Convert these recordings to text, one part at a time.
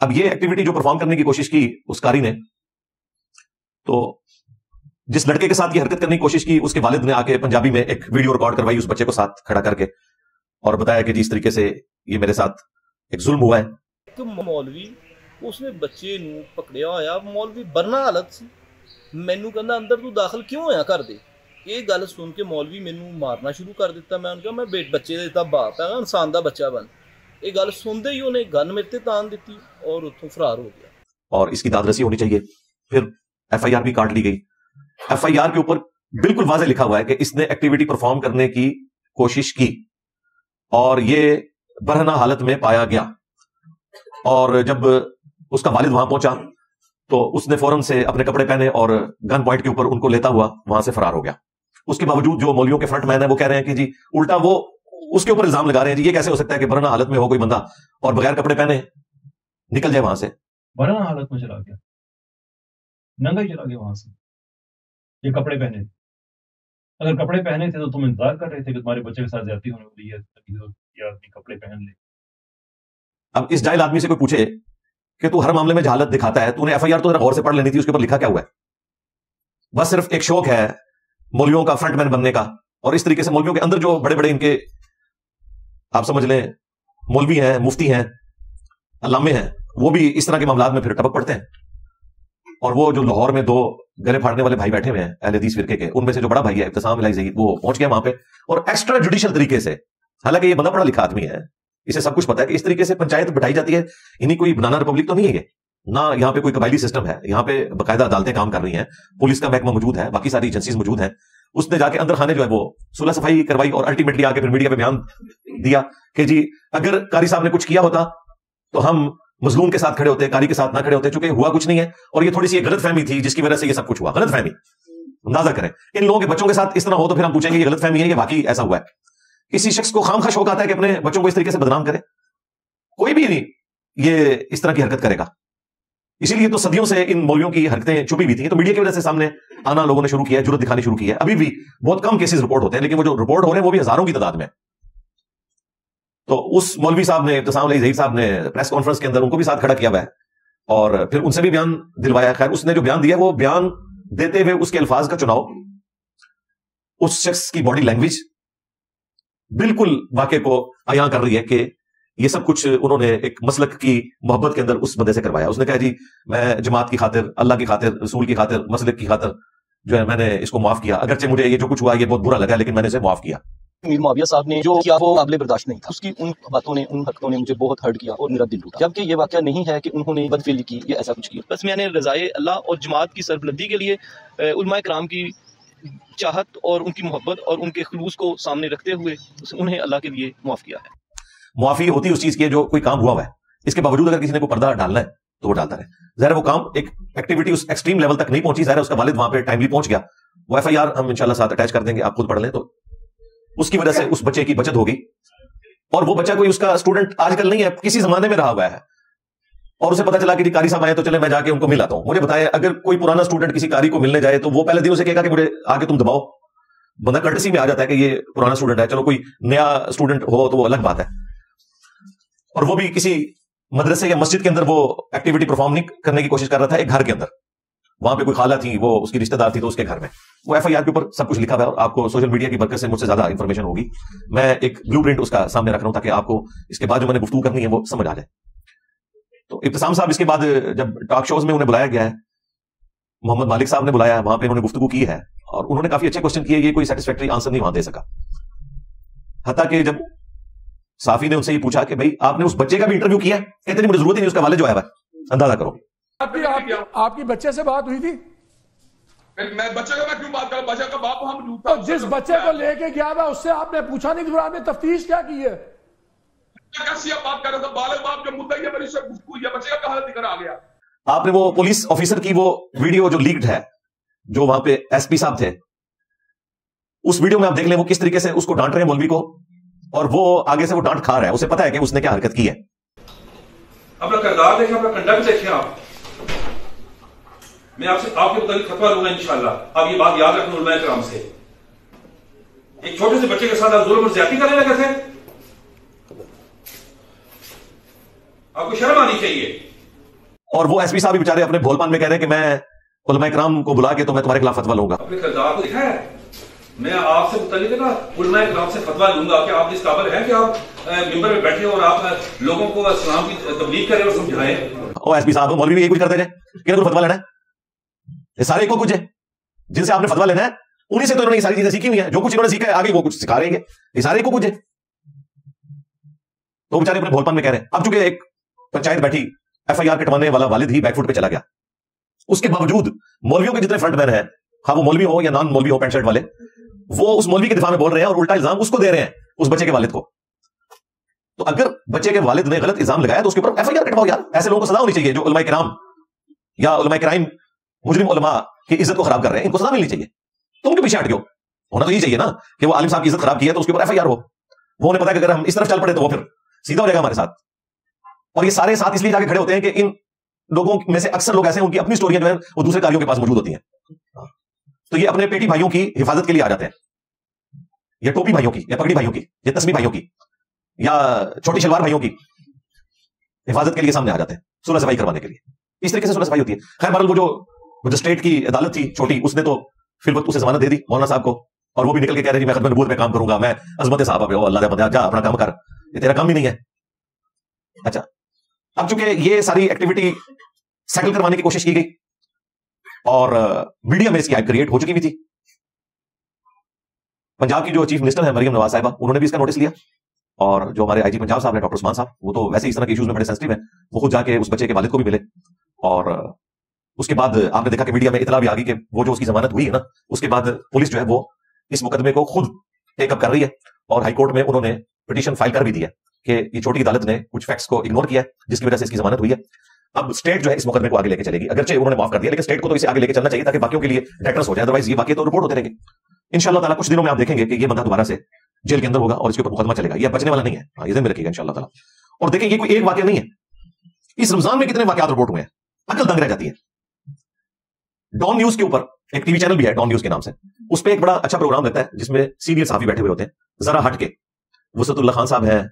अब ये एक्टिविटी जो परफॉर्म करने की कोशिश की उस कारी ने तो जिस लड़के के साथ ये हरकत करने की कोशिश की उसके वालिद ने आके पंजाबी में एक वीडियो रिकॉर्ड करवाई उस बच्चे को साथ खड़ा करके और बताया कि जी इस तरीके से ये मेरे साथ एक जुल्म हुआ है ਇੱਕ ਮੌਲਵੀ ਉਸਨੇ ਬੱਚੇ ਨੂੰ ਪਕੜਿਆ ਹੋਇਆ ਮੌਲਵੀ ਬਰਨਾ ਹਾਲਤ ਸੀ ਮੈਨੂੰ ਕਹਿੰਦਾ ਅੰਦਰ ਤੂੰ ਦਾਖਲ ਕਿਉਂ ਹੋਇਆ ਘਰ ਦੇ ਇਹ ਗੱਲ ਸੁਣ ਕੇ ਮੌਲਵੀ ਮੈਨੂੰ ਮਾਰਨਾ ਸ਼ੁਰੂ ਕਰ ਦਿੱਤਾ ਮੈਂ ਉਹਨੂੰ ਕਿਹਾ ਮੈਂ ਬੇ- ਬੱਚੇ ਦੇ ਤਾਂ ਬਾਪ ਹੈਗਾ ਇਨਸਾਨ ਦਾ ਬੱਚਾ ਬਣ कोशिश की और ये बरहना हालत में पाया गया। और जब उसका वालिद वहाँ पहुँचा तो उसने फ़ौरन से अपने कपड़े पहने और गन पॉइंट के ऊपर उनको लेता हुआ वहाँ से फरार हो गया। उसके बावजूद जो मौलियों के फ्रंट मैन है, वो कह रहे हैं कि जी, उल्टा वो उसके ऊपर इल्ज़ाम लगा रहे हैं जी ये कैसे हो सकता है कि बरहना हालत में हो कोई बंदा और बगैर कपड़े पहने निकल जाए वहाँ से। बड़ा हालत में चला गया। नंगा ही चला गया वहाँ से। ये कपड़े पहने अगर कपड़े पहने थे तो तुम इंतज़ार कर रहे थे कि तुम्हारे बच्चे के साथ ज़्यादा होने वाली है तो ये आदमी कपड़े पहन ले। अब इस जाहिल आदमी से कोई पूछे कि तू हर मामले में जहालत दिखाता है तूने एफआईआर तो जरा गौर से पढ़ लेनी थी उसके ऊपर लिखा क्या हुआ है? बस सिर्फ़ एक शौक है मौलवियों का फ्रंटमैन बनने का और इस तरीके से मौलवियों के अंदर जो बड़े बड़े इनके आप समझ लें, मौलवी हैं, मुफ्ती हैं, अलामे हैं, वो भी इस तरह के मामला में फिर टपक पड़ते हैं। और वो जो लाहौर में दो गले फाड़ने वाले भाई बैठे हुए हैं, अहल हदीस फिरके के, उनमें से जो बड़ा भाई है, इब्तसाम जहीद वो पहुँच गया वहाँ पे। और एक्स्ट्रा जुडिशियल तरीके से, हालाँकि ये बंदा पढ़ा लिखा आदमी है, इसे सब कुछ पता है कि इस तरीके से पंचायत बिठाई जाती है। इन्हीं कोई बनाना रिपब्लिक तो नहीं है ना यहाँ पे कोई कबायली सिस्टम है, यहाँ पे बकायदा अदालतें काम कर रही हैं, पुलिस का महकमा मौजूद है, बाकी सारी एजेंसीज मौजूद हैं। उसने जाके अंदर खाने जो है वो, सुलह सफ़ाई करवाई और अल्टीमेटली आके फिर मीडिया पे बयान दिया कि जी, अगर कारी साहब ने कुछ किया होता तो हम मजलूम के साथ खड़े होते, कारी के साथ ना खड़े होते, चूँकि हुआ कुछ नहीं है, और ये थोड़ी सी गलत फहमी थी, जिसकी वजह से ये सब कुछ हुआ। गलत फहमी अंदाज़ा करें। इन लोगों के बच्चों के साथ इस तरह हो तो फिर हम पूछेंगे, ये गलत फहमी है ये बाकी ऐसा हुआ है? किसी शख्स को खाम खा शौक आता है कि अपने बच्चों को इस तरीके से बदनाम करे? कोई भी नहीं, ये इस तरह की हरकत करेगा। इसीलिए तो सदियों से इन मौलियों की हरकतें छुपी हुई थी तो मीडिया की वजह से सामने आना लोगों ने शुरू किया ज़रूरत दिखानी शुरू की है। अभी भी बहुत कम केसेस रिपोर्ट होते हैं, लेकिन वो जो रिपोर्ट हो रहे हैं, वो भी हज़ारों की तादाद में। तो उस मौलवी साहब ने इब्तसाम अली जहीर साहब ने प्रेस कॉन्फ्रेंस के अंदर उनको भी साथ खड़ा किया हुआ और फिर उनसे भी बयान दिलवाया। खैर, उसने जो बयान दिया, वो बयान देते हुए उसके अल्फाज का चुनाव, उस शख्स की बॉडी लैंग्वेज बिल्कुल वाक्य को अया कर रही है कि ये सब कुछ उन्होंने एक मसलक की मोहब्बत के अंदर उस बंदे से करवाया। उसने कहा, जी, मैं जमात की खातिर, अल्लाह की खातिर, रसूल की खातिर, मसलक की खातिर जो है मैंने इसको माफ़ किया। अगरचे मुझे ये जो कुछ हुआ, ये बहुत बुरा लगा, लेकिन मैंने इसे माफ़ किया। मीर मुआविया साहब ने जो किया, वो काबिल बर्दाश्त नहीं था। उसकी उन बातों ने, उन हरकतों ने मुझे बहुत हर्ट किया और मेरा दिल टूटा। जबकि ये वाक्य नहीं है कि उन्होंने बदफेली की या ऐसा कुछ किया। बस मैंने रजाए अल्लाह और जमात की सरबलंदी के लिए उलमा कराम की चाहत और उनकी मोहब्बत और उनके खलूस को सामने रखते हुए उन्हें अल्लाह के लिए मुआफ़ किया है। मुआफी होती उस चीज़ की जो कोई काम हुआ हुआ है। इसके बावजूद अगर किसी ने कोई पर्दा डालना है तो वो डालता रहे। जहर वो काम एक एक्टिविटी उस एक्सट्रीम लेवल तक नहीं पहुँची। जहर उसका वालिद वहाँ पे टाइमली पहुँच गया। वो एफ़ हम इंशाल्लाह साथ अटैच कर देंगे। आप खुद पढ़ लें तो उसकी वजह से उस बच्चे की बचत होगी और वो बच्चा कोई उसका स्टूडेंट आजकल नहीं है, किसी जमाने में रहा हुआ है। और उसे पता चला कि कारी साहब आए तो चले मैं जाके उनको मिलाता हूँ। मुझे बताया, अगर कोई पुराना स्टूडेंट किसी कारी को मिलने जाए तो वो पहले दिन उसे कहेगा कि मुझे आगे तुम दबाओ। बंदा कर्टसी में आ जाता है कि ये पुराना स्टूडेंट है। चलो कोई नया स्टूडेंट हो तो वो अलग बात है। और वो भी किसी मदरसे या मस्जिद के अंदर वो एक्टिविटी परफॉर्म नहीं करने की कोशिश कर रहा था, एक घर के अंदर। वहाँ पे कोई खाला थी, वो उसकी रिश्तेदार थी तो उसके घर में। वो एफआईआर के ऊपर सब कुछ लिखा हुआ है और आपको सोशल मीडिया की बरकत से मुझसे ज़्यादा इन्फॉर्मेशन होगी। मैं एक ब्लू प्रिंट उसका सामने रख रहा हूँ ताकि आपको इसके बाद जो मैंने गुफ्तू करनी है वो समझ आ जाए। तो इब्तसाम साहब, इसके बाद जब टॉक शोज़ में उन्हें बुलाया गया है, मोहम्मद मालिक साहब ने बुलाया वहाँ पर उन्होंने गुफ्तु की है और उन्होंने काफ़ी अच्छे क्वेश्चन किए, ये कोई सेटिस्फैक्ट्री आंसर नहीं वहाँ दे सका। हता कि जब साफी ने उनसे ये पूछा कि भाई, आपने उस बच्चे का भी इंटरव्यू किया कहते नहीं, मुझे ज़रूरत ही नहीं, उसका वाले जो आया है अंदाज़ा करो। आपकी आप, आपकी बच्चे से बात हुई थी? मैं बच्चे का मैं क्यों बात करूँ? बच्चे का बाप हम तो जिस बच्चे को लेके गया हुआ उससे आपने पूछा नहीं फिर आपने तफ्तीश क्या की है? कैसी आप बात कर रहे थे बाले बाप जो मुद्दा मेरी से गुफ्तगू ये बच्चे का कहाँ निकल आ गया। आपने वो पुलिस ऑफिसर की वो वीडियो जो लीक्ड है जो वहाँ पे एसपी साहब थे उस वीडियो में आप देख लें वो किस तरीके से उसको डांट रहे हैं मौलवी को और वो आगे से वो डांट खा रहा है। उसे पता है कि उसने क्या हरकत की है। अपना किरदार देखें अपना कंडक्ट देखें आप? मैं आपसे आपके मुताबिक फतवा लूँगा इंशाल्लाह। आप ये बात याद रखना उलमा कराम से। एक छोटे से बच्चे के साथ आप जुल्म और ज़्यादा करने लगे थे? आपको शर्म आनी चाहिए। और वो एसपी साहब भी बेचारे अपने भोलपान में कह रहे हैं कि मैं उलमा इकराम को बुला के तो मैं तुम्हारे खिलाफ फतवा लूँगा। अपने किरदार को दिखाया है? मैं आपसे मुतलिक ना उलमा इकराम से फतवा लूँगा। कि आप इस काबिल हैं कि आप मिंबर में बैठे और आप लोगों को इस्लाम की तबलीग करें और समझाएँ? ओ एसपी साहब मौलवी भी यही कुछ करते रहे? फतवा लेना है? ये सारे को कुछ है जिनसे आपने फतवा लेना है, उन्हीं से तो इन्होंने सारी चीज़ें सीखी हुई है। जो कुछ इन्होंने सीखा है, आगे वो कुछ सिखा रहेंगे। ये सारे को कुछ है तो बेचारे अपने भोलपन में कह रहे हैं। अब चूँकि एक पंचायत बैठी, एफआईआर कटवाने वाला वालिद ही बैकफुट पे चला गया। उसके बावजूद मौलवियों के जितने फ्रंटमैन हैं हाँ वो मौलवी हो या नॉन मौलवी हो पैंट शर्ट वाले, वो उस मौलवी के दिफा में बोल रहे हैं और उल्टा इल्ज़ाम उसको दे रहे हैं, उस बच्चे के वालिद को। तो अगर बच्चे के वालिद ने गलत इल्ज़ाम लगाया तो उसके ऊपर एफआईआर कटवाओ यार। ऐसे लोगों को सजा होनी चाहिए, जो उलमा किराम या उलमा क्राइम मुजरिम उलमा की इज़्ज़त को खराब कर रहे हैं, इनको सजा मिलनी चाहिए। तुम क्यों पीछे हट गए होना तो यही चाहिए ना कि वो आलिम साहब की इज़्ज़त खराब की है तो उसके ऊपर एफआईआर हो। वो उन्हें पता है कि अगर हम इस तरफ़ चल पड़े तो वो फिर सीधा हो जाएगा हमारे साथ। और ये सारे साथ इसलिए जाके खड़े होते हैं कि इन लोगों में से अक्सर लोग ऐसे हैं, उनकी अपनी स्टोरियाँ जो है, वो दूसरे कार्यों के पास मौजूद होती हैं। तो ये अपने पेटी भाइयों की हिफाजत के लिए आ जाते हैं। या टोपी भाइयों की, या पगड़ी भाइयों की, या तस्मी भाइयों की, या छोटी शलवार भाइयों की हिफाजत के लिए सामने आ जाते हैं, सुलह सफ़ाई करवाने के लिए। इस तरीके से सुलह सफ़ाई होती है। खैर, बहरहाल वो जो मजिस्ट्रेट की अदालत थी, छोटी। उसने तो फिर उसे जमानत दे दी, मौलाना साहब को। और वो भी निकल के कह रहे मैं नबूवत में काम करूँगा, मैं अजमत साहब पे अल्लाह बंदे, जा अपना काम कर। ये तेरा काम ही नहीं है। अच्छा। अब चूँकि ये सारी एक्टिविटी सेटल करवाने की कोशिश की गई, और मीडिया में इसकी हाइप क्रिएट हो चुकी भी थी। पंजाब की जो चीफ मिनिस्टर है, मरियम नवाज़ साहिबा, उन्होंने भी इसका नोटिस लिया। और जो हमारे आईजी पंजाब साहब हैं, डॉक्टर उस्मान साहब, वो तो वैसे इस तरह के इश्यूज़ में बड़े सेंसिटिव हैं, वो खुद जाके उस बच्चे के वालिद को भी मिले। और उसके बाद आपने देखा कि मीडिया में इतला भी आ गई कि वो जो उसकी जमानत हुई है ना उसके बाद पुलिस जो है वो इस मुकदमे को खुद टेकअप कर रही है और हाईकोर्ट में उन्होंने पिटीशन फ़ाइल कर भी दी है कि ये छोटी अदालत ने कुछ फैक्ट्स को इग्नोर किया जिसकी वजह से इसकी जमानत हुई है। अब स्टेट जो है इस मुकदमे को आगे लेके चलेगी। अगर अगरचे उन्होंने माफ़ कर दिया लेकिन स्टेट को तो इसे आगे लेके चलना चाहिए ताकि बाकियों के लिए डेटर्स हो जाए अदरवाइज़ ये बाकी तो रिपोर्ट होते रहेंगे। इंशाल्लाह ताला कुछ दिनों में आप देखेंगे कि ये बंदा दोबारा से जेल के अंदर होगा और इसके ऊपर मुकदमा चलेगा। ये बचने वाला नहीं है। हाँ, ये दिन में रखिएगा इनशाला ताला। और देखें ये कोई एक वाक्य नहीं है। इस रमज़ान में कितने वाकत रिपोर्ट हुए हैं? अकल दंग रह जाती है। डॉन न्यूज़ के ऊपर, एक टीवी चैनल भी है डॉन न्यूज़ के नाम से। उस पर एक बड़ा अच्छा प्रोग्राम रहता है, जिसमें सीनियर साहबी बैठे हुए होते हैं। जरा हट के वसतुल्ला खान साहब हैं,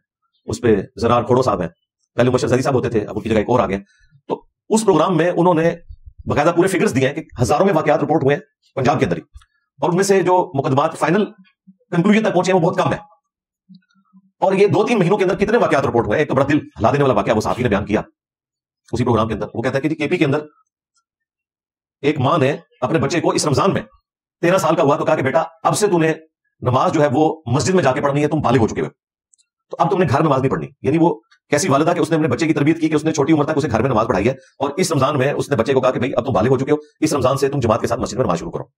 उस पर जरार खोड़ो साहब हैं। पहले मुशर जरी साहब होते थे, अब उनकी जगह एक और आ गए। तो उस प्रोग्राम में उन्होंने बाकायदा पूरे फिगर्स दिए हैं कि हज़ारों में वाकत रिपोर्ट हुए हैं पंजाब के अंदर ही। और उनमें से जो मुकदमात फाइनल कंक्लूजन तक पहुँचे हैं, वो बहुत कम है। और ये दो तीन महीनों के अंदर कितने वाकत रिपोर्ट हुए एक तो बड़ा दिल हिला देने वाला वाक्य, वो साफी ने बयान किया उसी प्रोग्राम के अंदर। वो कहता है कि केपी के अंदर एक माँ ने अपने बच्चे को इस रमज़ान में तेरह साल का हुआ तो कहा कि बेटा, अब से तूने नमाज़ जो है वो मस्जिद में जाके पढ़नी है, तुम बालिग हो चुके हो। तो अब तुमने घर में नमाज़ नहीं पढ़नी। यानी वो कैसी वालदा कि उसने अपने बच्चे की तरबियत की कि उसने छोटी उम्र तक उसे घर में नमाज़ पढ़ाई है और इस रमज़ान में उसने बच्चे को कहा कि भाई, अब तुम बालिग हो चुके हो, इस रमज़ान से तुम जमात के साथ मस्जिद में नमाज़ शुरू करो।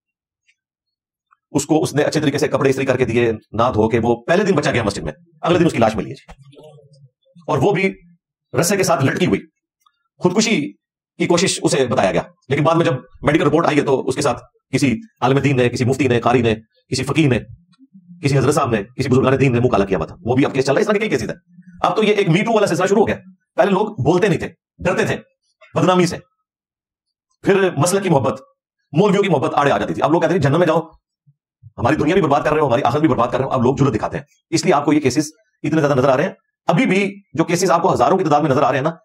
उसको उसने अच्छे तरीके से कपड़े इस्त्री करके दिए, ना धो के, वो पहले दिन बच्चा गया मस्जिद में, अगले दिन उसकी लाश मिली है। और वो भी रस्से के साथ लटकी हुई। खुदकुशी की कोशिश उसे बताया गया। लेकिन बाद में जब मेडिकल रिपोर्ट आई है तो उसके साथ किसी आलम दीन ने, किसी मुफ्ती ने, कारी ने, किसी फकीर ने, किसी हज़रत साहब ने, किसी बुजुर्गान दीन ने मुँह काला किया था। वो भी अब केस चल रहा है। इस अब तो ये एक मीटू वाला सिलसिला शुरू हो गया। पहले लोग बोलते नहीं थे, डरते थे, बदनामी से। फिर मसल की मोहब्बत, मौलवियों की मोहब्बत आड़े आ जाती थी। अब लोग कहते हैं जन्म में जाओ। हमारी दुनिया भी बर्बाद कर रहे हो, हमारी आखिरत भी बर्बाद कर रहे हो। अब लोग जुर्रत दिखाते हैं। इसलिए आपको ये केसेस इतने ज़्यादा नज़र आ रहे हैं। अभी भी जो केसेस आपको हज़ारों की तादाद में नज़र आ रहे हैं ना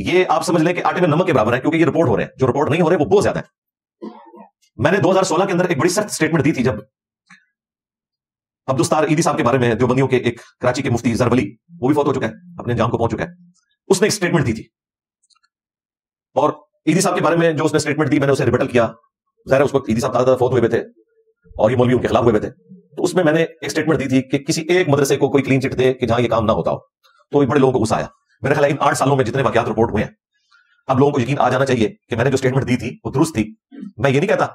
ये आप समझ लें कि आटे में नमक के बराबर है, क्योंकि ये रिपोर्ट हो रहे हैं। जो रिपोर्ट नहीं हो रहे, वो बहुत ज़्यादा है। मैंने 2016 के अंदर एक बड़ी सख्त स्टेटमेंट दी थी जब अब्दुस्तार ईदी साहब के बारे में जो बंदियों के एक कराची के मुफ्ती जरबली वो भी फौत हो चुका है, अपने अंजाम को पहुँच चुका है। उसने एक स्टेटमेंट दी थी। और ईदी साहब के बारे में जो उसने स्टेटमेंट दी, मैंने उसे रिबटल किया। जहर उस वक्त ईदी साहब ज़्यादा फौत हुए थे, और ये मौलवी उनके खिलाफ हुए थे। तो उसमें मैंने एक स्टेटमेंट दी थी कि किसी एक मदरसे को कोई क्लीन चिट दे कि जहाँ ये काम ना होता हो। तो बड़े लोगों को गुस्सा आया। मेरा ख्याल इन आठ सालों में जितने वाकत रिपोर्ट हुए हैं अब लोगों को यकीन आ जाना चाहिए कि मैंने जो स्टेटमेंट दी थी, वो दुरुस्त थी। मैं ये नहीं कहता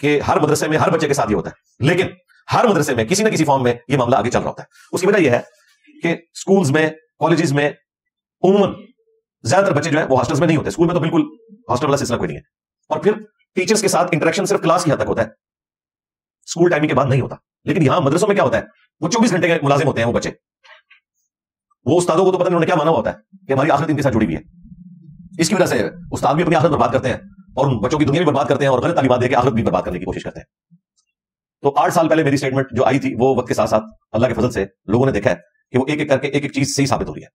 कि हर मदरसे में हर बच्चे के साथ ये होता है, लेकिन हर मदरसे में, किसी ना किसी फॉर्म में ये मामला आगे चल रहा होता है। उसकी वजह यह है कि स्कूल्स में कॉलेजेस में उमूमन, ज़्यादातर बच्चे जो है, वो हॉस्टल्स में नहीं होते। स्कूल में तो बिल्कुल हॉस्टल वाला सिलसिला कोई नहीं है। और फिर टीचर्स के साथ इंटरेक्शन सिर्फ़ क्लास की हद तक होता है। स्कूल टाइमिंग के बाद नहीं होता। लेकिन यहाँ मदरसों में क्या होता है? वो चौबीस घंटे के मुलाजिम होते हैं वो बच्चे। वो उस्तादों को तो पता नहीं उन्होंने क्या माना होता है कि हमारी आखिरत इनके साथ जुड़ी हुई है। इसकी वजह से उस्ताद भी अपनी आखिरत बर्बाद करते हैं और उन बच्चों की दुनिया भी बर्बाद करते हैं और गलत तालीबात देकर आखिरत भी बर्बाद करने की कोशिश करते हैं। तो आठ साल पहले मेरी स्टेटमेंट जो आई थी, वो वक्त के साथ साथ अल्लाह के फजल से लोगों ने देखा है कि वो एक एक करके एक एक चीज़ सही साबित हो रही है।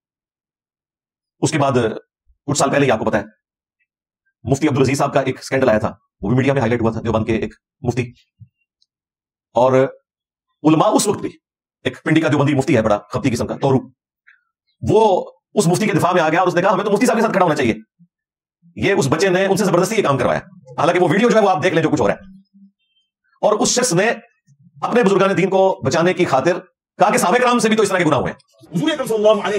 उसके बाद कुछ साल पहले ही आपको पता है, मुफ्ती अब्दुल अज़ीज़ साहब का एक स्कैंडल आया था, वो भी मीडिया में हाईलाइट हुआ था, जो देवबंद के एक मुफ्ती। और उलमा उस वक्त भी एक पिंडी का देवबंदी मुफ्ती है, बड़ा खपती किस्म का, तोरू। वो उस मुफ्ती के दिफा में आ गया और उसने कहा, हमें तो मुफ्ती साहब के साथ खड़ा होना चाहिए। ये उस बच्चे ने उनसे ज़बरदस्ती ये काम करवाया। हालाँकि वो वीडियो जो है वो आप देख लें, जो कुछ हो रहा है। और उस शख्स ने अपने बुजुर्गान दीन को बचाने की खातिर कहा कि साबिक राम से भी तो इस तरह के गुनाह हुए हैं।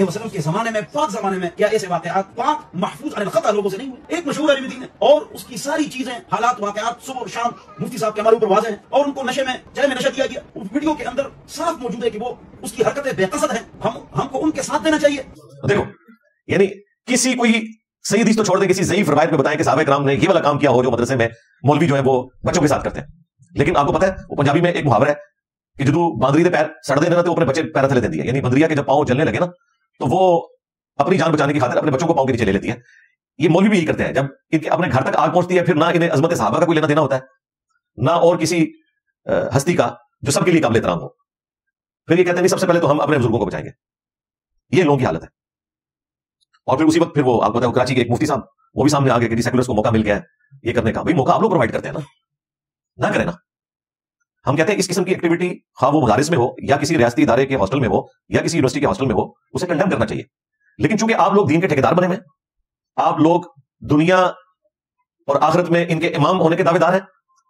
वसल्लम के जमाने में पाक जमाने में क्या ऐसे वाकयात पाक महफूज अल लोगों से नहीं हुए। एक मशहूर अली दीन है और उसकी सारी चीज़ें हालात वाकयात सुबह और शाम मुफ्ती साहब के हमारे ऊपर वाजे हैं और उनको नशे में चले में नशा दिया गया। उस वीडियो के अंदर साफ़ मौजूद है कि वो उसकी हरकतें बेकसद हैं। हम हमको उनके साथ देना चाहिए। देखो यानी किसी कोई सही हदीस तो छोड़ दें किसी सही रवायत में बताएँ कि साबिक राम ने ये वाला काम किया हो जो मदरसे में मौलवी जो है वो बच्चों के साथ करते हैं। लेकिन आपको पता है वो पंजाबी में एक मुहावरा है कि जो बांदरी दे पैर सड़ देना तो अपने बच्चे पैर थले देती है यानी बंदरिया के जब पाँव चलने लगे ना तो वो अपनी जान बचाने की खातिर अपने बच्चों को पाँव के नीचे ले लेती है। ये मौलवी भी यही करते हैं, जब इनके अपने घर तक आग पहुँचती है, फिर ना इन्हें अजमत साहबा का कोई लेना देना होता है, ना और किसी हस्ती का जो सबके लिए काबिल एहतराम हो। फिर ये कहते हैं सबसे पहले तो हम अपने बुज़ुर्गों को बचाएँगे। ये लोगों की हालत है। और फिर उसी वक्त फिर वो आपको बताया कराची के एक मुफ्ती साहब, वो भी सामने आ गए कि सेकुलर्स को मौका मिल गया है, ये करने का। भाई, मौका आप लोग प्रोवाइड करते हैं ना। ना करें ना। हम कहते हैं इस किस्म की एक्टिविटी खा वो मदारिस में हो, या किसी रियाती इदारे के हॉस्टल में हो, या किसी यूनिवर्सिटी के हॉस्टल में हो, उसे कंडेम करना चाहिए। लेकिन चूँकि आप लोग दीन के ठेकेदार बने हुए आप लोग दुनिया और आखिरत में इनके इमाम होने के दावेदार हैं,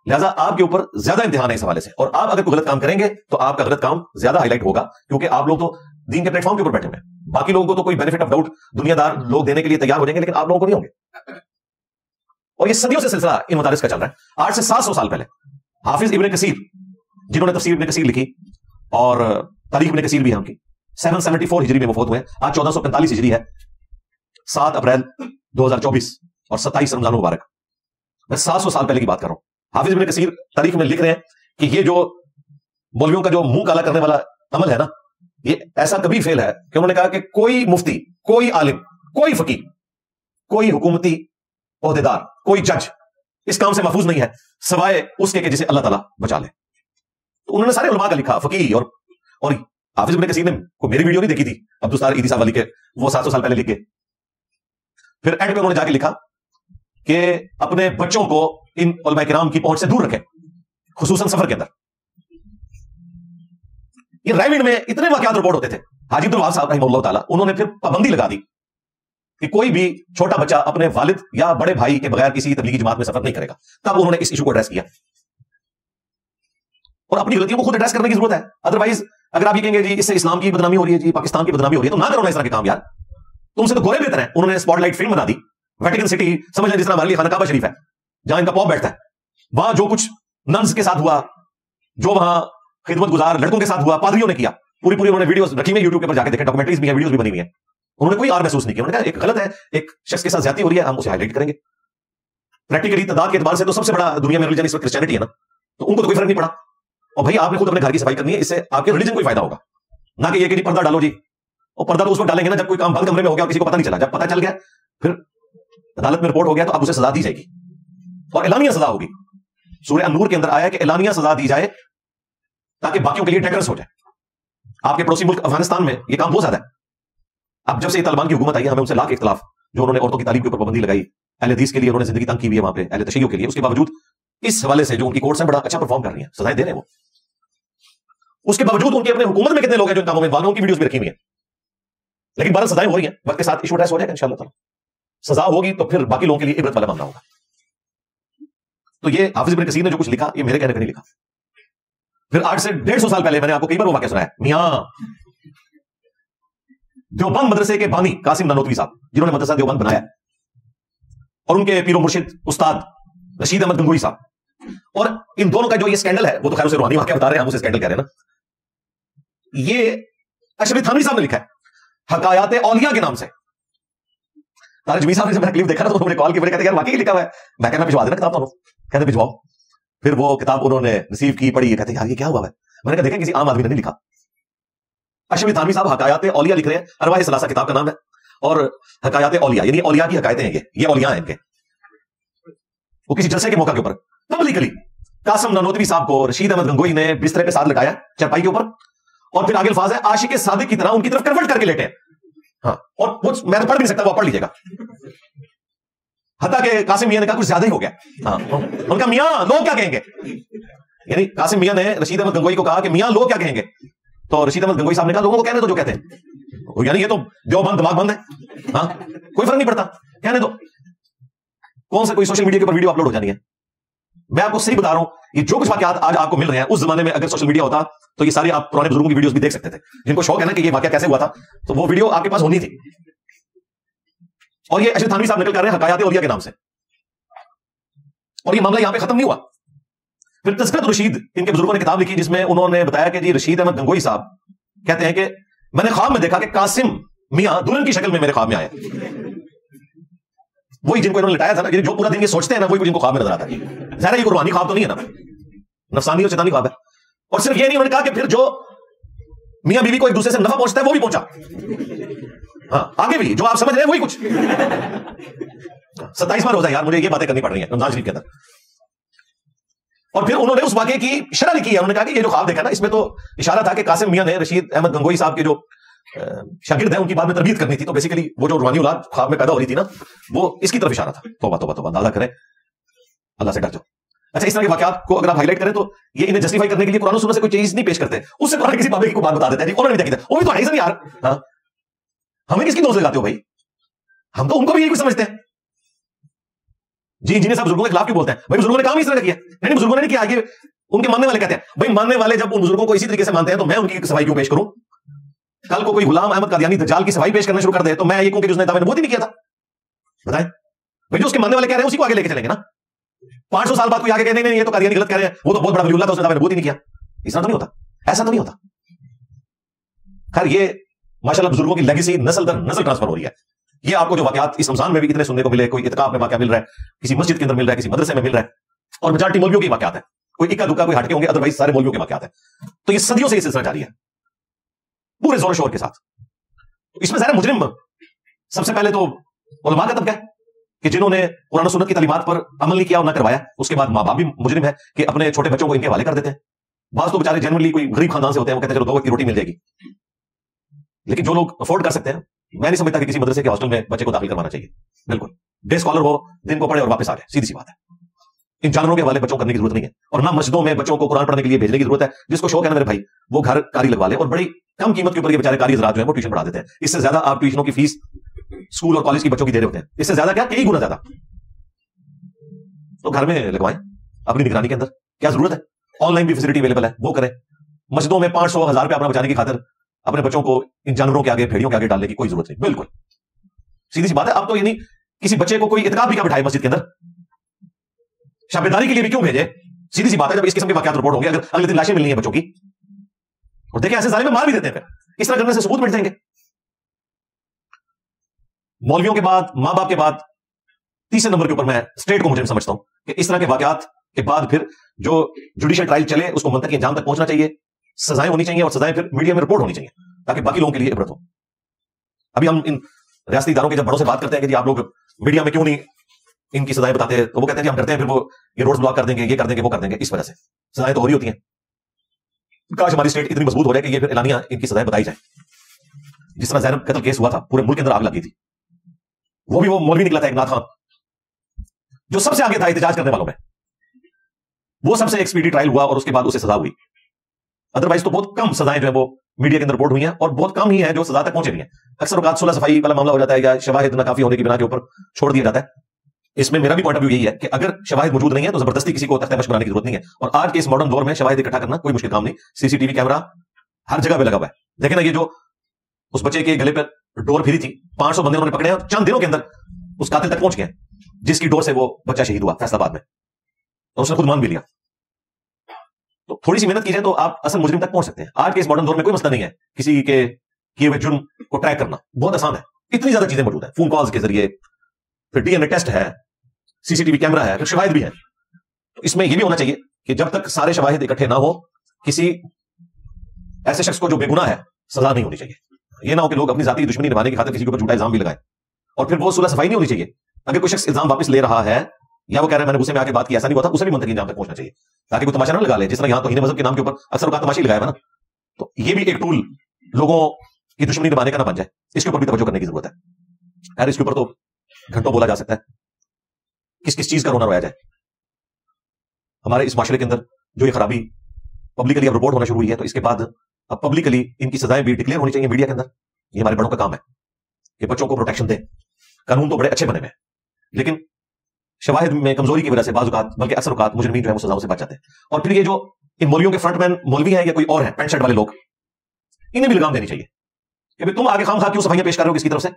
लिहाजा आपके ऊपर ज़्यादा इम्तिहान है इस हवाले से। और आप अगर कोई गलत काम करेंगे तो आपका गलत काम ज़्यादा हाईलाइट होगा, क्योंकि आप लोग तो दीन के प्लेटफॉर्म के ऊपर बैठे हुए बाकी लोगों को तो कोई बेनिफिट ऑफ़ डाउट दुनियादार लोग देने के लिए तैयार हो जाएँगे, लेकिन आप लोगों को नहीं होंगे। और ये सदियों से सिलसिला इन मदारिस का चल रहा है। आठ से सात सौ साल पहले हाफिज इबन कसीर, जिन्होंने तफसीर इबन कसीर लिखी और तारीख इबन कसीर भी है उनकी 774 हिजरी में वो फोत हुए आज 1445 हिजरी है। 7 अप्रैल 2024 और 27 रमज़ान मुबारक। मैं 700 साल पहले की बात कर रहा हूँ। हाफिज इबन कसीर तारीख में लिख रहे हैं कि ये जो मौलवियों का जो मुँह काला करने वाला अमल है ना, ये ऐसा कभी फेल है कि उन्होंने कहा कि कोई मुफ्ती, कोई आलिम, कोई फकीर, कोई हुकूमती, अहदेदार, कोई जज इस काम से महफूज नहीं है सवाए उसके कि जिसे अल्लाह ताला बचा ले। तो उन्होंने सारे उलमा का लिखा फकीर और और हाफिज इब्ने कसीर ने को मेरी वीडियो नहीं देखी थी अब्दुल ईदी साहब वाली के, वो सात सौ साल पहले लिखे। फिर एंड में उन्होंने जाके लिखा कि अपने बच्चों को इन उलमा की पहुँच से दूर रखें खसूस सफ़र के अंदर। ये रायविंड में इतने वाकत रिपोर्ट होते थे। हाजी अब्दुल साहब रही उन्होंने फिर पाबंदी लगा दी। कि कोई भी छोटा बच्चा अपने वालिद या बड़े भाई के बगैर किसी तबलीगी जमात में सफ़र नहीं करेगा। तब उन्होंने इस इशू को एड्रेस किया। और अपनी गलतियों को खुद एड्रेस करने की ज़रूरत है। अदरवाइज़ अगर आप ये कहेंगे, जी, इससे इस्लाम की बदनामी हो रही है, जी, पाकिस्तान की बदनामी हो रही है तो ना करो ना इस तरह के काम यार। तुमसे तो गोरे बेहतर है। उन्होंने स्पॉटलाइट फ़िल्म बना दी। वेटिकन सिटी समझ लें जिस तरह खाना काबा शरीफ है, जहाँ इनका पॉप बैठता है। वहाँ जो कुछ नंस के साथ हुआ, जो वहाँ खिदमत गुजार लड़कों के साथ हुआ, पादरियों ने किया। पूरी पूरी उन्होंने वीडियोस रखी हुई यूट्यूब पर जाके देखे। डॉक्यूमेंट्रीज भी है वीडियोस भी बनी हुई है। उन्होंने कोई आर महसूस नहीं किया। उन्होंने कहा, एक गलत है, एक शख्स के साथ ज़्यादा हो रही है, हम उसे हाईलाइट करेंगे। प्रैक्टिकली तादाद के एतबार से तो सबसे बड़ा दुनिया में रिलीजन इस वक्त क्रिश्चियनिटी है ना? तो उनको तो कोई फ़र्क नहीं पड़ा। और भाई, आपने खुद अपने घर की सफ़ाई करनी है, इससे आपके रिलीजन को फ़ायदा होगा। ना कि ये कि पर्दा डालो जी। और पर्दा तो उस डालेंगे ना, जब कोई काम बंद कमरे में हो गया किसी को पता नहीं चला। जब पता चल गया, फिर अदालत में रिपोर्ट हो गया तो आप उसे सजा दी जाएगी। और एलानिया सजा होगी। सूर्य अनूर के अंदर आया कि एलानिया सजा दी जाए ताकि बाकियों के लिए डेटर्स हो जाए। आपके पड़ोसी मुल्क अफ़गानिस्तान में यह काम बहुत ज़्यादा है। अब जब से तालिबान की हुकूमत आई है, हमें उनसे लाख इख्तलाफ, जो उन्होंने औरतों की तालीम के ऊपर पाबंदी लगाई, अहल हदीस के लिए उन्होंने ज़िंदगी तंग की हुई है वहाँ पे, अहल तशैयों के लिए। उसके बावजूद, इस हवाले से जो उनकी कोर्ट्स हैं, बड़ा अच्छा परफॉर्म कर रही है, सजाएँ दे रहे हैं वो। उसके बावजूद उनके अपने हुकूमत में कितने लोग हैं जो कामों में वालों की वीडियोस भी रखी हुई है? लेकिन बारह सजाएँ हो रही है वक्त के साथ इशू एड्रेस हो जाएगा, इंशाल्लाह सजा होगी तो फिर बाकी लोगों के लिए इबरत वाला मामला होगा। तो ये हाफिज बिन कसीर ने जो कुछ लिखा, ये मेरे कहने का नहीं लिखा। फिर आज से डेढ़ सौ साल पहले मैंने आपको कई बार वो वाक्य सुनाया, मियाँ देवबंद मदरसे के बानी कासिम ननोतवी साहब, जिन्होंने मदरसा देवबंद बनाया और उनके पीरो मुर्शिद उस्ताद रशीद अहमद गंगोई साहब। और इन दोनों का जो ये स्कैंडल है, वो तो खैर उसे रूहानी वाक्य बता रहे हैं, हम उसे स्कैंडल कह रहे हैं ना। ये अशरफ थानवी साहब ने लिखा है, हकायात औलिया के नाम से। तारे जमी साहब ने जब मैंने क्लिप देखा ना तो उन्होंने कॉल की कहते यार वाकई लिखा हुआ है। मैं कहना भिजवा देना किताब तो कहते भिजवाओ। फिर वो किताब उन्होंने रिसीव की पढ़ी, कहते यार ये क्या हुआ है? मैंने कहा, देखें, किसी आम आदमी ने नहीं लिखा। अशरफ थानवी साहब हकायात ओलिया लिख रहे हैं अरवाह सलासा किताब का नाम है, और हकायात ओलिया यानी औलिया की हकायतें हैं ये ये औलिया हैं इनके। वो किसी जलसे के मौका के ऊपर पब्लिकली कासम ननोतवी साहब को रशीद अहमद गंगोई ने बिस्तरे पे साथ लगाया, चरपाई के ऊपर, और फिर आगे अल्फाज है, आशिक सादिक की तरह उनकी तरफ़ कन्वर्ट करके लेटे हाँ। और वो मैं तो पढ़ भी नहीं सकता, वो पढ़ लीजिएगा। हता के कासिम मियाँ ने कहा, कुछ ज़्यादा ही हो गया। हाँ उनका मियाँ, लोग क्या कहेंगे? यानी कासिम मियाँ ने रशीद अहमद गंगोई को कहा कि मियाँ, लोग क्या कहेंगे? तो रशीद अहमद गंगोई साहब ने कहा, लोगों को कहने दो जो कहते हैं। यानी ये तो जो बंद दिमाग बंद है। हाँ? कोई फ़र्क नहीं पड़ता। कहने दो। कौन सा कोई सोशल मीडिया के ऊपर वीडियो अपलोड हो जानी है? मैं आपको सही बता रहा हूँ, ये जो कुछ वाकत आज आपको मिल रहे हैं, उस जमाने में अगर सोशल मीडिया होता तो ये सारे आप पुराने बुज़ुर्गों की वीडियोस भी देख सकते थे। जिनको शौक है ना कि ये वाक्य कैसे हुआ था तो वो वीडियो आपके पास होनी थी। और ये अशरफ थानवी साहब निकल कर रहे हैं हकायात औलिया के नाम से। और ये मामला यहाँ पे खत्म नहीं हुआ। फिर तस्करत रशीद, इनके बुज़ुर्गों ने किताब लिखी जिसमें उन्होंने बताया कि जी रशीद अहमद गंगोई साहब कहते हैं कि मैंने ख्वाब में देखा कि कासिम मियाँ दुल्हन की शक्ल में मेरे ख्वाब में आया वही जिनको इन्होंने लिटाया था ना जो पूरा दिन ये सोचते हैं ना, वही जिनको ख्वाब में नज़र आता है। ये कुर्बानी ख्वाब तो नहीं है ना। नफसानी और चेतानी ख्वाब है। और सिर्फ़ ये नहीं, उन्होंने कहा कि फिर जो मियाँ बीवी को एक दूसरे से नफा पहुँचता है, वो भी पहुँचा। हाँ आगे भी, जो आप समझ रहे हैं, वही कुछ। सत्ताईसवां रोजा यार, मुझे ये बातें करनी पड़ रही है, रमज़ान शरीफ के अंदर। और फिर उन्होंने उस वाक्य की शरह लिखी है उन्होंने कहा कि ये जो ख्वाब देखा ना, इसमें तो इशारा था कि कासिम मियाँ ने रशीद अहमद गंगोई साहब के जो शागिर्द है, उनकी बाद में तरबियत करनी थी। तो बेसिकली वो जो रूहानी औलाद ख्वाब में पैदा हो रही थी ना, वो इसकी तरफ़ इशारा था। तोबा तोबा तोबा, अंदाज़ा करें। अल्लाह से डर जाओ। अच्छा इस तरह के वाकत को अगर आप हाईलाइट करें तो ये इन्हें जस्टिफाई करने के लिए कुरान सुनने से कोई चीज़ नहीं पेश करते। उससे कुरान किसी बाबे की बात बता देते हैं। उन्होंने भी देखी वो भी तो है यार। हाँ। हमें किसकी दोस्त लगाते हो भाई? हम तो उनको भी यही कुछ समझते हैं। जी जिन्हें बुज़ुर्गों के खिलाफ क्यों बोलते हैं? भाई बुज़ुर्गों ने काम इस तरह किया। नहीं बुज़ुर्गों ने किया आगे उनके मानने वाले कहते हैं। भाई मानने वाले जब उन बुज़ुर्गों को इसी तरीके से मानते हैं तो मैं उनकी सफ़ाई क्यों पेश करूँ? कल को कोई गुलाम अहमद कादियानी दजाल की सफ़ाई पेश करना शुरू कर दे तो मैं ये कहूँ कि उसने दावे नबूत नहीं किया था? बताएँ। भाई जो उसके मानने वाले कह रहे हैं उसी को आगे लेके चलेंगे ना? पाँच सौ साल बाद कोई आगे कहने नहीं, ये तो कादियानी गलत कह रहे हैं। वो तो बहुत बड़ा वलीउल्लाह था उसने दावे नबूत नहीं किया। तरह तो नहीं होता। ऐसा तो नहीं होता। खैर ये माशाल्लाह बुज़ुर्गों की लेगेसी नस्ल दर नस्ल ट्रांसफ़र हो रही है। ये आपको जो वाकत इस रमज़ान में भी इतने सुनने को मिले, कोई इतका में वाक्य मिल रहा है, किसी मस्जिद के अंदर मिल रहा है, किसी मदरसे में मिल रहा है, और मेजॉरिटी मौलवियों की वाकत है। कोई इक्का दुक्का, कोई हटके होंगे अदरवाइज़ सारे मौलवियों के वाकत है। तो ये सदियों से ये सिलसिला जारी है। पूरे ज़ोर शोर के साथ। तो इसमें जरा मुजरिम सबसे पहले तो उलमा का तबका है? कि जिन्होंने कुरान सुन्नत की तालीमात पर अमल नहीं किया और ना करवाया, उसके बाद माँ बाप भी मुजरिम है कि अपने छोटे बच्चों को इनके हवाले कर देते हैं। बात तो बेचारे जनरली कोई गरीब खानदान से होते हैं, वो कहते हैं चलो दो वक्त की रोटी मिल जाएगी। लेकिन जो लोग अफोर्ड कर सकते हैं मैं नहीं समझता कि किसी मदरसे के हॉस्टल में बच्चे को दाखिल करवाना चाहिए। बिल्कुल। डे स्कॉलर हो दिन को पढ़े और वापस आ जाए। सीधी सी बात है। इन जानवरों के हवाले बच्चों करने की ज़रूरत नहीं है। और ना मस्जिदों में बच्चों को कुरान पढ़ने के लिए भेजने की ज़रूरत है, जिसको शौक है ना मेरे भाई, वो घर कारी लगवा ले और बड़ी कम कीमत के ऊपर बेचारे कारी जो है, वो ट्यूशन पढ़ा देते हैं। इससे ज़्यादा आप ट्यूशनों की फ़ीस स्कूल और कॉलेज की बच्चों की दे रहे होते हैं। इससे ज़्यादा क्या? कई गुना ज़्यादा। तो घर में लगवाएँ, अपनी निगरानी के अंदर। क्या ज़रूरत है? ऑनलाइन भी फैसिलिटी अवेलेबल है, वो करें। मस्जिदों में पाँच सौ, हज़ार रुपया अपना बचाने की खातिर अपने बच्चों को, इन जानवरों के आगे, भेड़ियों के आगे डालने की कोई ज़रूरत नहीं। बिल्कुल। सीधी सी बात है अब तो यानी किसी बच्चे को कोई इतकाब भी क्या बिठाए मस्जिद के अंदर? शाबेदारी के लिए भी क्यों भेजे? सीधी सी बात है, जब इस किस्म के वाकत रिपोर्ट होंगे, अगर अगले दिन लाशें मिलनी है बच्चों की, और देखिए ऐसे सारे में मार भी देते हैं फिर। इस तरह करने से सबूत मिट जाएँगे। मौलवियों के बाद माँ बाप के बाद, तीसरे नंबर के ऊपर मैं स्टेट को मुझे समझता हूँ कि इस तरह के वाकत के बाद फिर जो जुडिशियल ट्रायल चले, उसको मंतक अंजाम तक पहुँचना चाहिए। सजाएँ होनी चाहिए और सजाएँ फिर मीडिया में रिपोर्ट होनी चाहिए, ताकि बाकी लोगों के लिए इबरत हो। अभी हम इन रियाती इदारों के जब बड़ों से बात करते हैं कि आप लोग मीडिया में क्यों नहीं इनकी सजाएँ बताते हैं तो वो कहते हैं जी हम करते हैं, फिर वो ये रोड ब्लॉक कर देंगे, ये कर देंगे, वो कर देंगे, इस वजह से। सजाएँ तो हो रही होती हैं। काश हमारी स्टेट इतनी मज़बूत हो जाए कि ये फिर एलानिया इनकी सजाएँ बताई जाए। जिस तरह जैनब कतल केस हुआ था, पूरे मुल्क के अंदर आग लगी थी। वो भी वो मौलवी निकला था एक नाथ खान जो सबसे आगे था एहतजाज करने वालों में। वो सबसे एक स्पीडी ट्रायल हुआ और उसके बाद उसे सजा हुई। अदरवाइज़ तो बहुत कम सजाएँ जो है वो मीडिया के अंदर रिपोर्ट हुई हैं और बहुत कम ही है जो सजा तक पहुँचे भी हैं। अक्सर औकात सुलह सफ़ाई वाला मामला हो जाता है या शवाहिद ना काफ़ी होने की बिना के ऊपर छोड़ दिया जाता है। इसमें मेरा भी पॉइंट ऑफ़ व्यू यही है कि अगर शवाहिद मौजूद नहीं है तो ज़बरदस्ती किसी को तख्ते बनाने की ज़रूरत नहीं है। और आज के इस मॉडर्न दौर में शवाहिद इकट्ठा करना कोई मुश्किल काम नहीं। सीसीटीवी कैमरा हर जगह पे लगा हुआ है। देखे ना ये जो उस बच्चे के गले पर डोर फिरी थी, पाँच सौ बंदे उन्होंने पकड़े और चंद दिनों के अंदर उस कातिल तक पहुँच गए जिसकी डोर से वो बच्चा शहीद हुआ फैसलाबाद में। और उसने खुद मान भी लिया। थोड़ी सी मेहनत की जाए तो आप असल मुजरिम तक पहुँच सकते हैं। आज के इस मॉडर्न दौर में कोई मसला नहीं है किसी के किए हुए जुर्म को ट्रैक करना। बहुत आसान है। इतनी ज़्यादा चीज़ें मौजूद है। फ़ोन कॉल्स के ज़रिए, फिर डीएनए टेस्ट है सीसीटीवी कैमरा है, फिर शवाहिद भी है। तो इसमें यह भी होना चाहिए कि जब तक सारे शवाहिद इकट्ठे ना हो, किसी ऐसे शख्स को जो बेगुना है, सजा नहीं होनी चाहिए। यह ना हो कि लोग अपनी जाती दुश्मनी निभाने की खातिर किसी के ऊपर झूठा इल्ज़ाम भी लगाए। और फिर वो सुलह सफ़ाई नहीं होनी चाहिए। अगर कोई शख्स इल्ज़ाम वापस ले रहा है या वो कह रहे है, मैंने गुस्से में आके बात की, ऐसा नहीं हुआ था, उसे भी मंतकी इंजाम तक पहुँचना चाहिए, ताकि कोई तमाशा ना लगा ले, जिस तरह यहाँ तो हिंदू मज़हब के नाम के ऊपर अक्सर का तमाशी लगाया ना? तो ये भी एक टूल लोगों की दुश्मनी निभाने का ना बन जाए, इसके ऊपर भी तवज्जो करने की ज़रूरत है। यार इसके ऊपर तो घंटों बोला जा सकता है किस किस चीज़ का रोना रोया जाए। हमारे इस माशरे के अंदर जो ये खराबी पब्लिकली अब रिपोर्ट होना शुरू हुई है तो इसके बाद अब पब्लिकली इनकी सजाएँ भी डिक्लेयर होनी चाहिए मीडिया के अंदर। ये हमारे बड़ों का काम है कि बच्चों को प्रोटेक्शन दें। कानून तो बड़े अच्छे बने हुए हैं, लेकिन शवाहिद में कमज़ोरी की वजह से बाजुकात, बल्कि अक्सर औकात मुजरमीन जो है वो सजाओं से बच जाते हैं। और फिर ये जो इन मौलियों के फ्रंटमैन मौलवी हैं या कोई और है, पेंट शर्ट वाले लोग, इन्हें भी लगाम देनी चाहिए। कि भाई तुम आगे खाम खा क्यों सफाइयाँ पेश कर रहे हो किसकी तरफ़ से?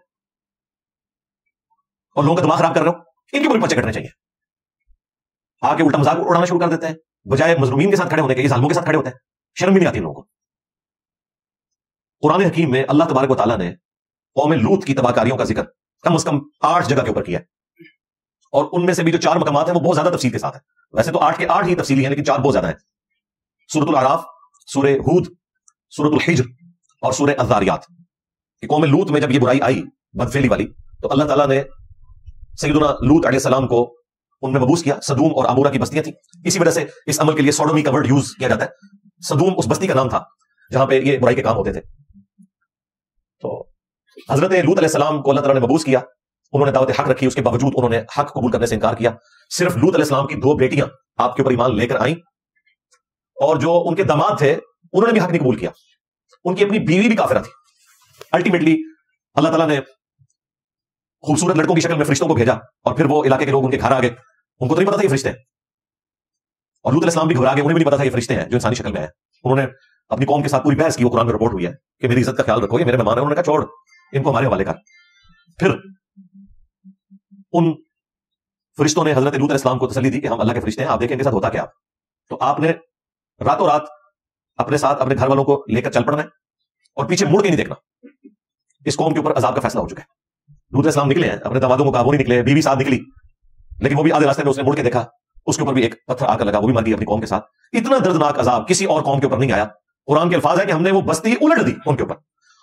और लोगों का दिमाग खराब कर रहे हो? इनके ऊपर पर्चे कटने चाहिए। आके उल्टा मज़ाक उड़ाना शुरू कर देते हैं। बजाय मजलूमीन के साथ खड़े होने के जालमों के साथ खड़े होते हैं। शर्म भी नहीं आती लोगों को। कुरान हकीम में अल्लाह तबारक ताला ने कौम लूत की तबाहकारियों का ज़िक्र कम अज कम आठ जगह के ऊपर किया है। और उनमें से भी जो चार मकामात है, वो बहुत ज़्यादा तफसील के साथ है। वैसे तो आठ के आठ ही तफसीली है, लेकिन चार बहुत ज़्यादा है। सूरतुल आराफ, सूर हूद, सूरतुल हिज्र और सूर अजारियात कौम लूत में जब ये बुराई आई, बदफेली वाली तो अल्लाह ताला ने सईदुना लूत सलाम को उनमें मबूस किया, सदूम और आमूरा की बस्तियाँ थी। इसी वजह से इस अमल के लिए सोडोमी का वर्ड यूज़ किया जाता है। सदूम उस बस्ती का नाम था, जहाँ पे ये बुराई के काम होते थे। तो हज़रत लूत सलाम को अल्लाह ताला ने मबूस किया उन्होंने दावत हक रखी, उसके बावजूद उन्होंने हक कबूल करने से इनकार किया। सिर्फ़ लूत सलाम की दो बेटियाँ आपके ऊपर ईमान लेकर आई और जो उनके दामाद थे, उन्होंने भी हक नहीं कबूल किया। उनकी अपनी बीवी भी काफिरा थी। अल्टीमेटली अल्लाह ताला ने खूबसूरत लड़कों की शक्ल में फरिश्तों को भेजा और फिर वो इलाके के लोग उनके घर आ गए। उनको तो नहीं पता था ये फरिश्ते और लूत इस्लाम भी घबरा गए, उन्हें भी नहीं पता था ये फरिश्ते हैं, जो इंसानी शक्ल में है। उन्होंने अपनी कौम के साथ पूरी बहस की, वो कुरान में रिपोर्ट हुई है कि मेरी इज़्ज़त का ख्याल रखो, ये मेरे मेहमान है, उन्होंने कहा, छोड़, इनको हमारे हवाले कर। फिर उन फरिश्तों ने हज़रत लूत इस्लाम को तसली दी कि हम अल्लाह के फरिश्ते हैं, आप देखें इनके साथ होता क्या? तो आपने रातों रात अपने साथ अपने घर वालों को लेकर चल पड़ना है और पीछे मुड़ के नहीं देखना। इस कौम के ऊपर अजाब का फैसला हो चुका है। लूत इस्लाम निकले हैं, अपने दामादों को काबू नहीं निकले, बीवी साथ निकली, लेकिन वो भी आधे रास्ते में उसने मुड़ के देखा, उसके ऊपर भी एक पत्थर आकर लगा, वो भी मर गई अपनी कौम के साथ। इतना दर्दनाक अजाब किसी और कौम के ऊपर नहीं आया। कुरान के अल्फाज है कि हमने वो बस्ती उलट दी उनके ऊपर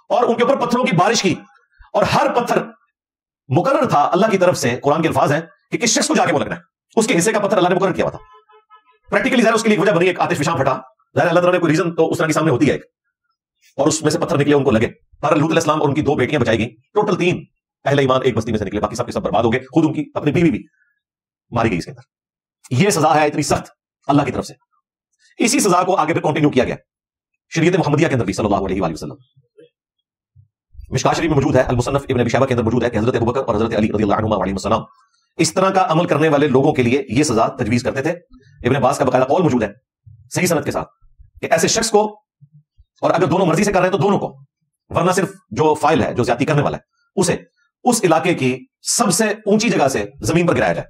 और उनके ऊपर पत्थरों की बारिश की और हर पत्थर मुकर था अल्लाह की तरफ़ से, कुरान के अल्फाज है, कि किस शख्स को जाके वो लगना है? उसके हिस्से का पत्थर अल्लाह ने मुकर किया था। प्रैक्टिकली जरा उसके लिए वजह बनी, एक आतिश विशाम फटा जरा अल्लाह ने कोई रीजन तो उस तरह के सामने होती है एक। और उसमें से पत्थर निकले, उनको लगे। पर लूत और उनकी दो बेटियाँ बचाई गई। टोटल तीन पहले ईमान एक बस्ती में से निकले, बाकी सबके सब बर्बाद हो गए। खुद उनकी, अपनी बीवी भी मारी गई इसके अंदर। यह सजा है इतनी सख्त अल्लाह की तरफ़ से। इसी सजा को आगे फिर कंटिन्यू किया गया। शरीयत मोहम्मदिया के अंदर भी, सल्लल्लाहु अलैहि वसल्लम। मिशका शरीफ में मौजूद है अलमुसनफ इब्न शैबा के अंदर मौजूद है, कि हज़रत अबू बकर और हज़रत अली सलाम इस तरह का अमल करने वाले लोगों के लिए यह सजा तजवीज करते थे। इब्न अब्बास का बकायदा कौल मौजूद है, सही सनत के साथ, कि ऐसे शख्स को, और अगर दोनों मर्ज़ी से कर रहे हैं तो दोनों को, वरना सिर्फ़ जो फ़ाइल है, जो ज़्यादा करने वाला है, उसे उस इलाके की सबसे ऊँची जगह से ज़मीन पर गिराया जाए।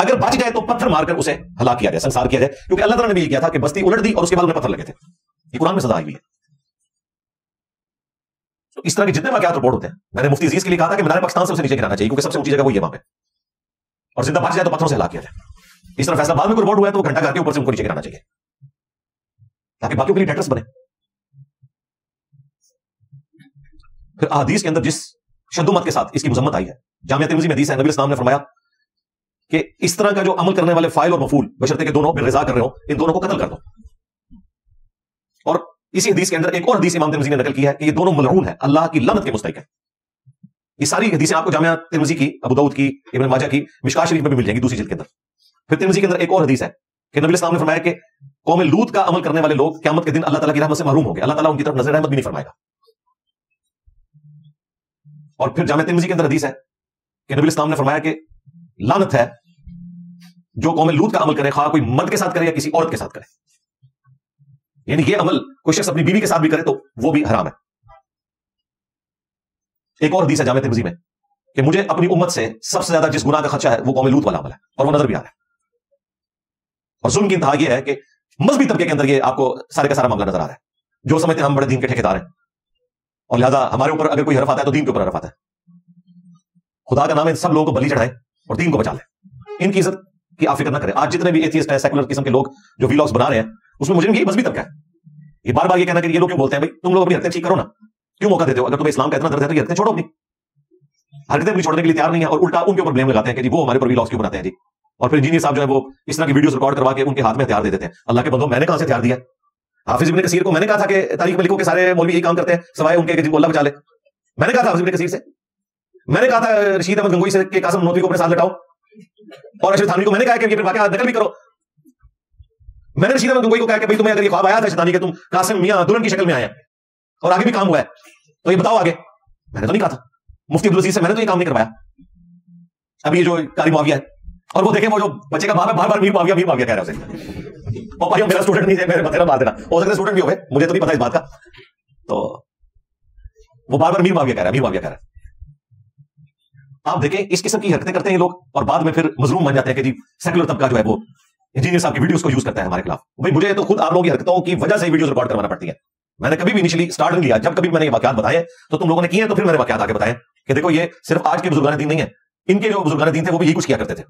अगर बच जाए तो पत्थर मारकर उसे हला किया जाए, संसार किया जाए, क्योंकि अल्लाह तला ने भी किया था कि बस्ती उलट दी और उसके बाद उन्हें पत्थर लगे थे। ये कुरान में सजा आई हुई है। तो इस तरह के जितने वाकत रिपोर्ट होते हैं, मैंने मुफ्ती अज़ीज़ के लिए कहा था कि मीनार पाकिस्तान से उसे नीचे गिराना चाहिए, क्योंकि सबसे ऊँची जगह वही है वहाँ पे। और ज़िंदा बच जाए तो पत्थरों से हलाक किया जाए। इस तरह फैसला बाद में रिपोर्ट हुआ है तो घंटा करके ऊपर से उनको नीचे गिराना चाहिए। ताकि बाकियों के लिए डेटर्स बने। फिर अहदीस के अंदर जिस शद्दुमत के साथ इसकी मजम्मत आई है, जामिया तिरमिजी में हदीस नबी ने फरमाया कि इस तरह का जो अमल करने वाले फ़ाइल और मफूल, बशर्ते के दोनों बिरजा कर रहे हो, इन दोनों को कत्ल कर दो। इसी हदीस के अंदर एक और हदीस इमाम तिरमिजी ने नकल की है कि ये दोनों मलरून है, अल्लाह की लनत के मुस्तक है। ये सारी हदीसें आपको जामिया तिरमिजी की, अबू दाऊद की, इब्न माजा की मिशका शरीफ में भी मिल जाएँगी दूसरी जिल्द के अंदर। फिर तिरमिजी के अंदर एक और हदीस है कि नबी इस्लाम ने फरमाया कि कौम लूत का अमल करने वाले लोग क्यामत के दिन अल्लाह ताला की रहमत से महरूम हो गए अल्लाह ताला उनकी तरफ़ नज़र रहमत भी नहीं फरमाएगा। और फिर जामिया तिरमिजी के अंदर हदीस है कि नबी इस्लाम ने फरमाया कि लानत है, जो कौम लूत का अमल करे, खा कोई मर्द के साथ करे या किसी औरत के साथ करे। यानी ये अमल कोई शख्स अपनी बीवी के साथ भी करे तो वो भी हराम है। एक और हदीस है जामिया तिरमिजी में कि मुझे अपनी उम्मत से सबसे ज़्यादा जिस गुनाह का खर्चा है वो कौम लूत वाला अमल है और वो नज़र भी आ रहा है। और जुल्म की इंतहा यह है कि मजहबी तबके के अंदर ये आपको सारे का सारा मामला नज़र आ रहा है। जो समझते हैं हम बड़े दीन के ठेकेदार हैं। और लिहाजा हमारे ऊपर अगर कोई हरफ आता है तो दीन के ऊपर हरफ आता है। खुदा का नाम है सब लोगों को बली चढ़ाए और दीन को बचा ले। इनकी इज़्ज़त की आप फ़िक्र ना करें। आज जितने भी एथियस्ट है सेकुलर किस्म के लोग जो वीलॉग्स बना रहे हैं, उसमें मुझे यही मजहबी तबका है। ये बार बार ये कहना कि ये लोग क्यों बोलते हैं भाई? तुम लोग अपनी हरकतें ठीक करो ना। क्यों मौका देते हो? अगर तुम्हें इस्लाम का इतना दर्द है तो हरकतें छोड़ो अपनी। हरकतें भी छोड़ने के लिए तैयार नहीं है और उल्टा उनके ऊपर ब्लेम लगाते हैं कि जी, वो हमारे ऊपर वीलॉग्स क्यों बनाते हैं जी? और फिर इंजीनियर साहब जो है, वो इस तरह की वीडियोस रिकॉर्ड करवा के उनके हाथ में हथियार दे देते हैं। अल्लाह के बंदो, मैंने कहाँ से हथियार दिया हाफिज इब्न कसीर को मैंने कहा था कि तारीख में लिखो के सारे मौलवी यही काम करते हैं, सवाए उनके जिनको अल्लाह बचा ले। मैंने कहा था हाफिज इब्न कसीर से। मैंने कहा था, रशीद अहमद गंगोई से कासम नोतवी को अपने साथ लटाओ। और अशरफ थानवी को मैंने कहा कि फिर वाकया नकल भी करो। मैंने रशीदा में को कहा कि तुम्हें अगर ये ख्वाब आया था शैतानी के, तुम कासिम मियाँ दुल्हन की शक्ल में आए और आगे भी काम हुआ है। तो ये बताओ आगे। मैंने तो नहीं कहा था। मुफ्ती अब्दुल से मैंने तो ये काम नहीं करवाया। अब ये जो कारी मुआविया है। और वो देखें, वो जो बच्चे का बाप है बार बार मीर मुआविया मीर मुआविया कह रहा है उसे। और भाई, मेरा स्टूडेंट नहीं है, मेरे बतेरा बात देना। हो सकता स्टूडेंट भी हो मुझे तो नहीं पता इस बात का। तो वो बार बार मीर मुआविया कह रहा है, मीर मुआविया कह रहा है। आप देखें, इस किस्म की हरकतें करते हैं लोग, और बाद में फिर मजलूम बन जाते हैं कि जी सेकुलर तबका जो है वो इंजीनियर साहब की वीडियोस को यूज़ करता है हमारे खिलाफ। भाई, मुझे तो खुद आप लोगों की हरकतों की वजह से वीडियोस रिकॉर्ड करवाना पड़ती है। मैंने कभी भी इनिशियली स्टार्ट नहीं लिया। जब कभी मैंने ये वाकयात बताए तो तुम लोगों ने किए तो फिर मैंने वाकयात आगे बताया कि देखो, ये सिर्फ़ आज के बुजुर्गान दीन नहीं है। इनके जो बुजुर्गान दीन थे, वो भी यही कुछ किया करते थे।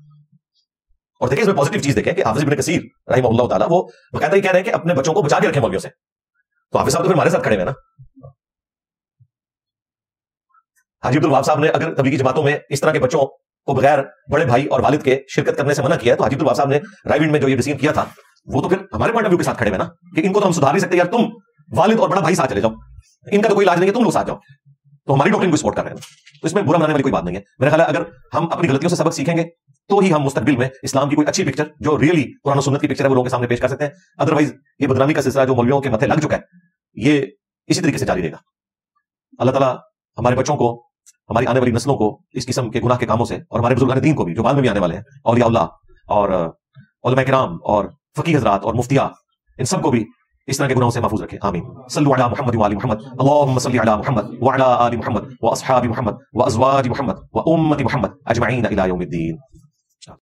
और देखिए, इसमें पॉजिटिव चीज़ देखें कि हाफिज इब्न कसीर रही वो बकायदा ही कह रहे हैं कि अपने बच्चों को बचा के रखें मौलियों से। तो हाफिज साहब तो फिर हमारे साथ खड़े हैं ना। हाजी अब्दुल साहब ने अगर तबलीगी जमातों में इस तरह के बच्चों को बगैर बड़े भाई और वालिद के शिरकत करने से मना किया तो हाजी अब्दुल साहब ने राइविंड में जो ये डिसीज़न किया था, वो तो फिर हमारे पॉइंट ऑफ़ व्यू के साथ खड़े हुए ना, कि इनको तो हम सुधार नहीं सकते, यार तुम वालिद और बड़ा भाई साथ चले जाओ। इनका तो कोई इलाज नहीं है, तुम लोग साथ जाओ। तो हमारी डॉक्टर को सपोर्ट कर रहे हैं। तो इसमें बुरा बनाने वाली कोई बात नहीं है। मेरा ख्याल अगर हम अपनी गलतियों से सबक सीखेंगे तो ही हम मुस्तकबिल में इस्लाम की कोई अच्छी पिक्चर जो रियली कुरान सुन्नत की पिक्चर है, वो लोगों के सामने पेश कर सकते हैं। अदरवाइज़ ये बदनामी का सिलसिला जो मौलवियों के मथे लग चुका है, ये इसी तरीके से जारी रहेगा। अल्लाह ताला हमारे बच्चों को हमारी आने वाली नस्लों को इस किस्म के गुनाह के कामों से और हमारे बुज़ुर्ग दीन को भी, जो बाद में भी आने वाले हैं और याउल्ला और कराम और फकी हजरात और मुफ्तिया, इन सबको भी इस तरह के गुनाहों से महफूज रखे। आमीन। सल्लु अला मुहम्मद व आलि मुहम्मद। अल्लाहुम्मा सल्लि अला मुहम्मद व अला आलि मुहम्मद व अस्हाबि मुहम्मद व अज़वाजि मुहम्मद व उम्मति मुहम्मद अजमईन इला